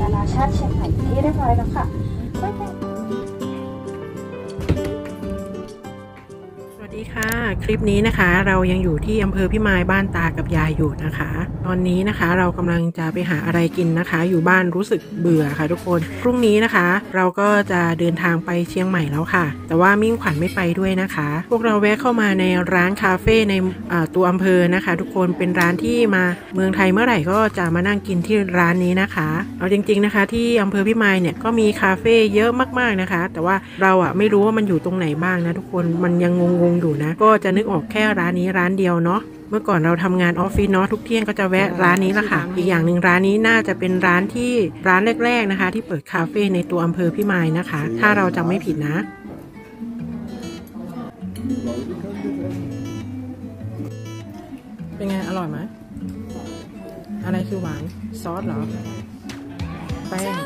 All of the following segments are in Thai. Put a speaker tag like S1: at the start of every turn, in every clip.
S1: นานาชาติเชียงใหม่ที่เรียบร้อยแล้วค่ะ
S2: ค่ะคลิปนี้นะคะ เรายังอยู่ที่อำเภอพิมายบ้านตากับยายอยู่นะคะ ตอนนี้นะคะเรากำลังจะไปหาอะไรกินนะคะ อยู่บ้านรู้สึกเบื่อค่ะทุกคนพรุ่งนี้นะคะ เราก็จะเดินทางไปเชียงใหม่แล้วค่ะ แต่ว่ามิ่งขวัญไม่ไปด้วยนะคะ พวกเราแวะเข้ามาในร้านคาเฟ่ในตัวอำเภอนะคะ ทุกคนเป็นร้านที่มาเมืองไทยเมื่อไหร่ก็จะมานั่งกินที่ร้านนี้นะคะเอาจริง ๆนะคะ ที่อำเภอพิมายเนี่ยก็มีคาเฟ่เยอะมากๆนะคะ แต่ว่าเราอะไม่รู้ว่ามันอยู่ตรงไหนบ้างนะทุกคนมันยังงงๆอยู่นะก็จะนึกออกแค่ร้านนี้ร้านเดียวเนาะเมื่อก่อนเราทำงานออฟฟิศเนาะทุกเที่ยงก็จะแวะร้านนี้ละค่ะ อีกอย่างหนึ่งร้านนี้น่าจะเป็นร้านที่ร้านแรก ๆนะคะ ที่เปิดคาเฟ่ในตัวอำเภอพิมายนะคะ ถ้าเราจำไม่ผิดนะเป็นไง อร่อยไหม อะไรคือหวาน ซอสเหรอ แป้ง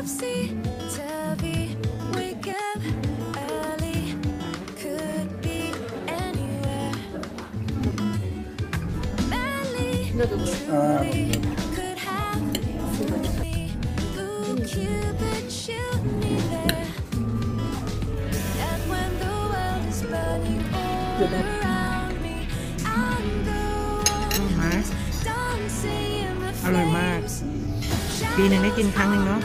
S3: me, I'm the one
S2: ไหมอร่อยมาก ปีหนึ่งได้กินครั้งหนึ่งเนาะ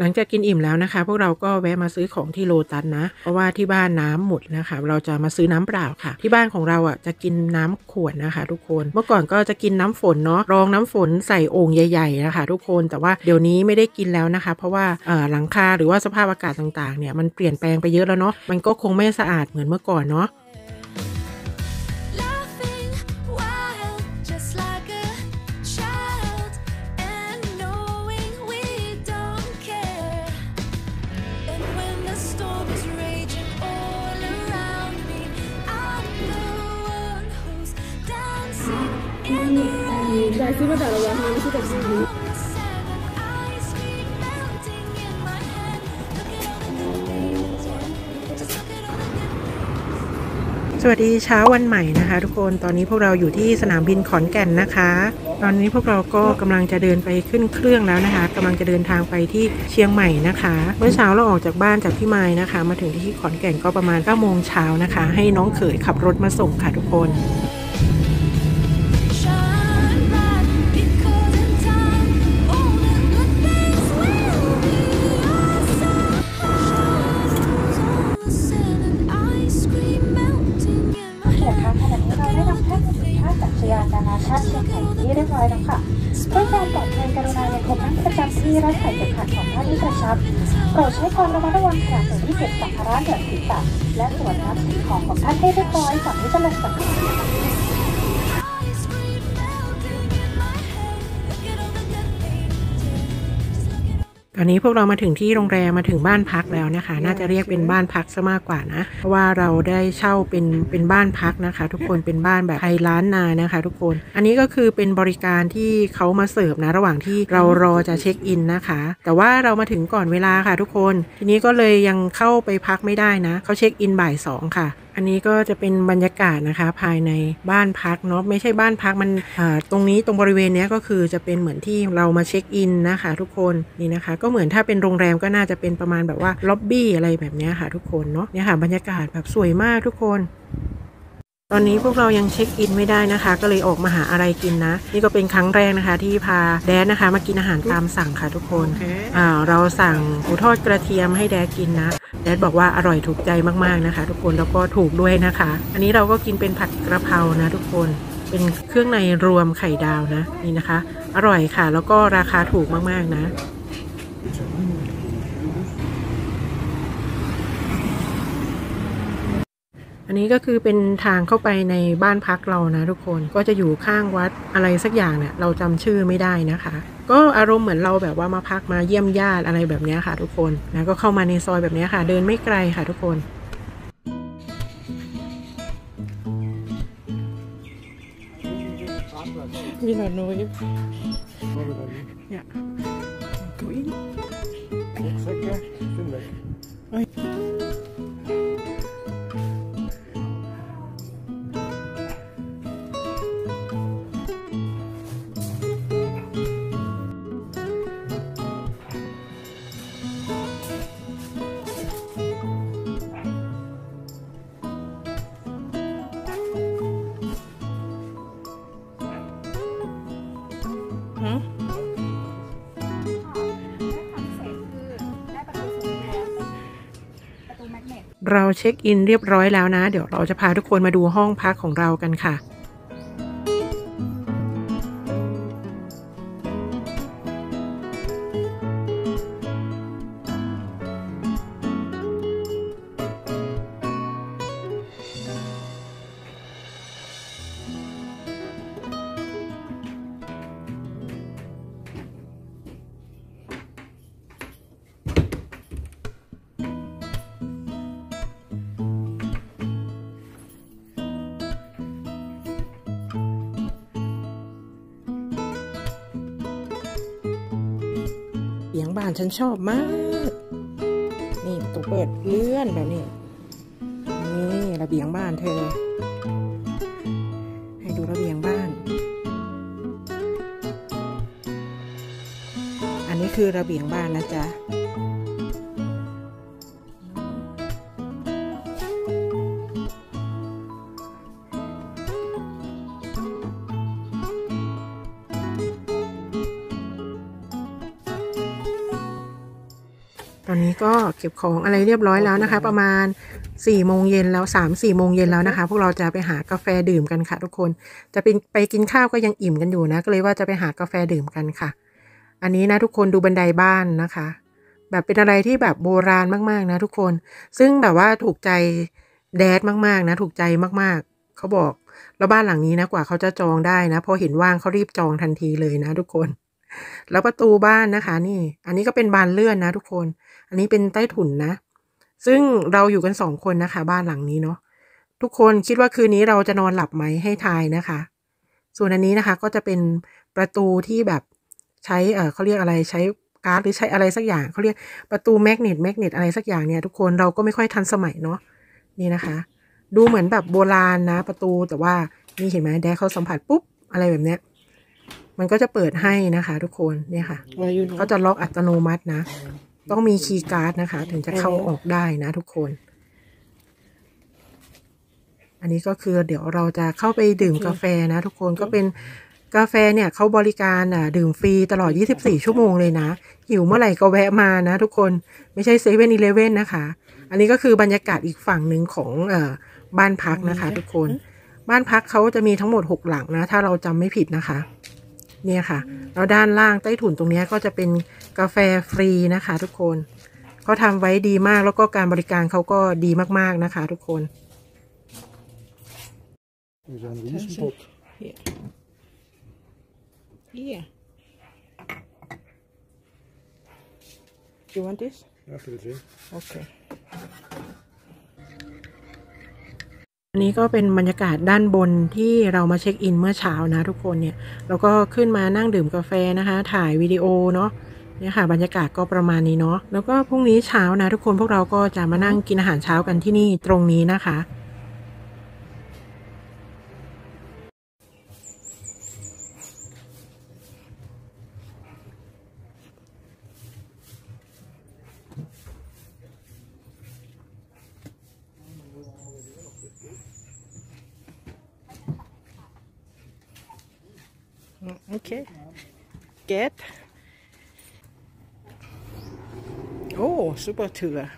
S2: หลังจากกินอิ่มแล้วนะคะ พวกเราก็แวะมาซื้อของที่โลตัสนะ เพราะว่าที่บ้านน้ำหมดนะคะ เราจะมาซื้อน้ำเปล่าค่ะ ที่บ้านของเราอะจะกินน้ำขวดนะคะ ทุกคน เมื่อก่อนก็จะกินน้ำฝนเนาะรองน้ำฝนใส่โอ่งใหญ่ ๆนะคะ ทุกคนแต่ว่าเดี๋ยวนี้ไม่ได้กินแล้วนะคะ เพราะว่าหลังคาหรือว่าสภาพอากาศต่างๆเนี่ยมันเปลี่ยนแปลงไปเยอะแล้วเนาะมันก็คงไม่สะอาดเหมือนเมื่อก่อนเนาะ
S3: rain. Ice cream melting in my head. Look at all the good things, yeah. Just look at all the good things.
S2: สวัสดีเช้าวันใหม่นะคะ ทุกคนตอนนี้พวกเราอยู่ที่สนามบินขอนแก่นนะคะ ตอนนี้พวกเราก็กำลังจะเดินไปขึ้นเครื่องแล้วนะคะกำลังจะเดินทางไปที่เชียงใหม่นะคะ เมื่อเช้าเราออกจากบ้านจากพี่ไม้นะคะ มาถึงที่ขอนแก่นก็ประมาณ9โมงเช้านะคะ ให้น้องเขยขับรถมาส่งค่ะทุกคน
S1: ท่านาชาติเชียงใหม่เป็นที่เรียบร้อยแล้วค่ะเพื่อความปลอดภัยกรุณายังคงนั่งประจำที่และใส่เข็มขัดของท่านที่กระชับโปรดใช้ความระมัดระวังขณะสวมที่เก็บสัมภาระเหนือศีรษะและตรวจนับสิ่งของของท่านให้เรียบร้อยก่อนที่จะลงจาก
S2: ตอนนี้พวกเรามาถึงที่โรงแรมมาถึงบ้านพักแล้วนะคะ น่าจะเรียกเป็นบ้านพักซะมากกว่านะ เพราะว่าเราได้เช่าเป็นเป็นบ้านพักนะคะ ทุกคนเป็นบ้านแบบไทยล้านนานะคะ ทุกคน อันนี้ก็คือเป็นบริการที่เขามาเสิร์ฟนะระหว่างที่เรารอจะ check in นะคะ แต่ว่าเรามาถึงก่อนเวลาค่ะทุกคน ทีนี้ก็เลยยังเข้าไปพักไม่ได้นะเขา check in บ่ายสองค่ะ อันนี้ก็จะเป็นบรรยากาศนะคะภายในบ้านพักเนาะไม่ใช่บ้านพักมันตรงนี้ตรงบริเวณนี้ก็คือจะเป็นเหมือนที่เรามาเช็คอินนะคะทุกคนนี่นะคะ ก็เหมือนถ้าเป็นโรงแรมก็น่าจะเป็นประมาณแบบว่าล็อบบี้อะไรแบบนี้ค่ะทุกคนเนาะเนี่ยค่ะบรรยากาศแบบสวยมากทุกคน ตอนนี้พวกเรายังเช็คอินไม่ได้นะคะ ก็เลยออกมาหาอะไรกินนะ นี่ก็เป็นครั้งแรกนะคะ ที่พาแดดนะคะ มากินอาหารตามสั่งค่ะทุกคนอ่าเราสั่งหมูทอดกระเทียมให้แดดกินนะแดดบอกว่าอร่อยถูกใจมากๆนะคะ ทุกคนแล้วก็ถูกด้วยนะคะ อันนี้เราก็กินเป็นผัดกระเพรานะ ทุกคนเป็นเครื่องในรวมไข่ดาวนะนี่นะคะ อร่อยค่ะ แล้วก็ราคาถูกมากๆนะ อันนี้ก็คือเป็นทางเข้าไปในบ้านพักเรานะทุกคนก็จะอยู่ข้างวัดอะไรสักอย่างเนี่ยเราจำชื่อไม่ได้นะคะ ก็อารมณ์เหมือนเราแบบว่ามาพักมาเยี่ยมญาติอะไรแบบนี้ค่ะ ทุกคนนะก็เข้ามาในซอยแบบนี้ค่ะ เดินไม่ไกลค่ะ ทุกคนมีหนอนน้ยเนี่ยหื
S1: เรา
S2: เช็คอินเรียบร้อยแล้วนะ เดี๋ยวเราจะพาทุกคนมาดูห้องพักของเรากันค่ะ เสียงบ้านฉันชอบมาก นี่ประตูเปิดเลื่อนแบบนี้ นี่ระเบียงบ้านเธอ ให้ดูระเบียงบ้าน อันนี้คือระเบียงบ้านนะจ๊ะ ก็เก็บของอะไรเรียบร้อยแล้วนะคะ ประมาณ4ี่โมงเย็นแล้ว3ามสี่โมงเย็นแล้วนะคะ พวกเราจะไปหากาแฟดื่มกันค่ะ ทุกคน จะเป็นไปกินข้าวก็ยังอิ่มกันอยู่นะ ก็เลยว่าจะไปหากาแฟดื่มกันค่ะ อันนี้นะทุกคนดูบันไดบ้านนะคะ แบบเป็นอะไรที่แบบโบราณมากๆนะทุกคน ซึ่งแบบว่าถูกใจแดดมากๆนะ ถูกใจมากๆ เขาบอกแล้วบ้านหลังนี้นะกว่าเขาจะจองได้นะ พอเห็นว่างเขารีบจองทันทีเลยนะ ทุกคน แล้วประตูบ้านนะคะ นี่ อันนี้ก็เป็นบานเลื่อนนะ ทุกคน อันนี้เป็นใต้ถุนนะ ซึ่งเราอยู่กันสองคนนะคะ บ้านหลังนี้เนาะทุกคนคิดว่าคืนนี้เราจะนอนหลับไหมให้ทายนะคะ ส่วนอันนี้นะคะก็จะเป็นประตูที่แบบใช้เออเขาเรียกอะไรใช้การ์ดหรือใช้อะไรสักอย่างเขาเรียกประตูแมกเนตแมกเนตอะไรสักอย่างเนี่ย ทุกคนเราก็ไม่ค่อยทันสมัยเนาะนี่นะคะ ดูเหมือนแบบโบราณนะ ประตูแต่ว่านี่เห็นไหมแดกเขาสัมผัสปุ๊บอะไรแบบเนี้ยมันก็จะเปิดให้นะคะ ทุกคนเนี่ยค่ะ
S4: Where you
S2: เขาจะล็อกอัตโนมัตินะ ต้องมีคีย์การ์ดนะคะ ถึงจะเข้าออกได้นะทุกคน อันนี้ก็คือเดี๋ยวเราจะเข้าไปดื่มกาแฟนะ ทุกคนก็เป็นกาแฟเนี่ยเขาบริการอะดื่มฟรีตลอด 24 ชั่วโมงเลยนะ หิวเมื่อไหร่ก็แวะมานะ ทุกคนไม่ใช่เซเว่นอีเลเว่นนะคะ อันนี้ก็คือบรรยากาศอีกฝั่งหนึ่งของเอ่อบ้านพักนะคะ ทุกคน บ้านพักเขาจะมีทั้งหมด 6 หลังนะ ถ้าเราจำไม่ผิดนะคะ เนี่ยค่ะ แล้วด้านล่างใต้ถุนตรงเนี้ยก็จะเป็นกาแฟฟรีนะคะ ทุกคนเขาทำไว้ดีมากแล้วก็การบริการเขาก็ดีมากๆนะคะ ทุกคน
S4: We zijn de Wiesenpot.
S2: Here. You want this?
S4: Ja, voor
S2: นนี้ก็เป็นบรรยากาศด้านบนที่เรามาเช็คอินเมื่อเช้านะทุกคนเนี่ยแล้วก็ขึ้นมานั่งดื่มกาแฟนะคะ ถ่ายวิดีโอเนาะเนี่ยค่ะบรรยากาศก็ประมาณนี้เนาะแล้วก็พรุ่งนี้เช้านะทุกคนพวกเราก็จะมานั่งกินอาหารเช้ากันที่นี่ตรงนี้นะคะ Okay. Get. Oh, super tour.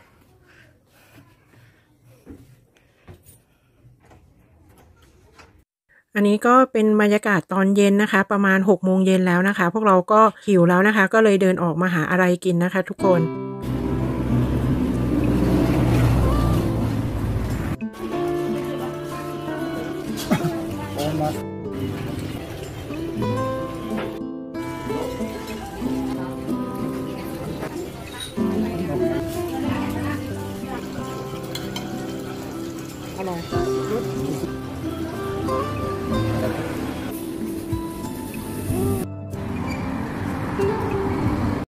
S2: อันนี้ก็เป็นบรรยากาศตอนเย็นนะคะ ประมาณ6โมงเย็นแล้วนะคะ พวกเราก็หิวแล้วนะคะ ก็เลยเดินออกมาหาอะไรกินนะคะทุกคน